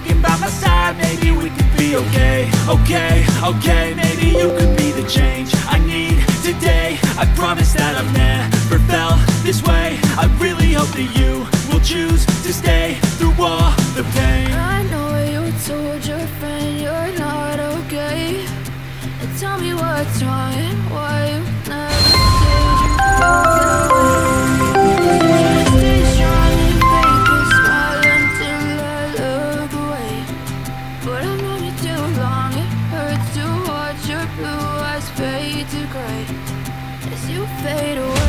by my side, maybe we could be okay. Okay, okay, maybe you could be the change I need today. I promise that I've never felt this way. I really hope that you will choose to stay through all the pain. I know you told your friend you're not okay. Tell me what's wrong and why fade away.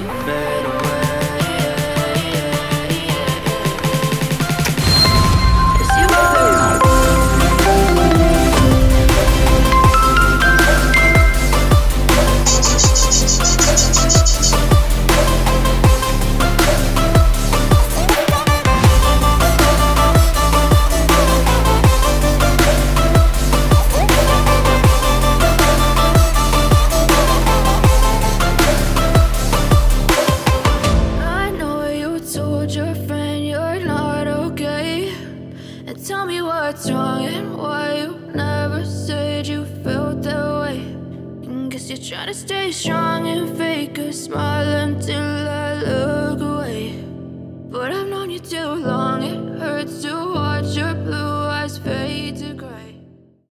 You You're trying to stay strong and fake a smile until I